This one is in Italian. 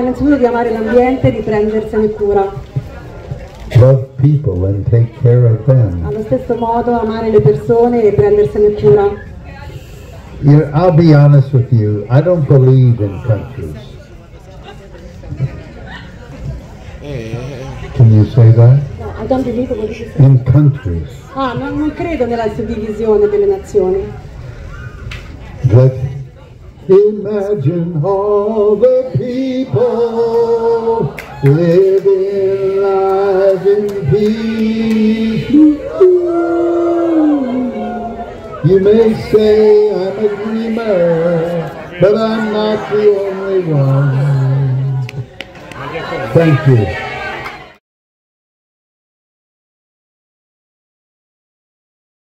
innanzitutto di l'ambiente e prendersene cura. And take care of them. Allo stesso modo amare le persone e prendersene cura. I'll be honest with you, I don't believe in countries. Can you say that? No, I don't believe? In countries. Ah, non, non credo nella suddivisione delle nazioni. But imagine all the people living life in peace. You may say I'm a dreamer, but I'm not the only one. Thank you.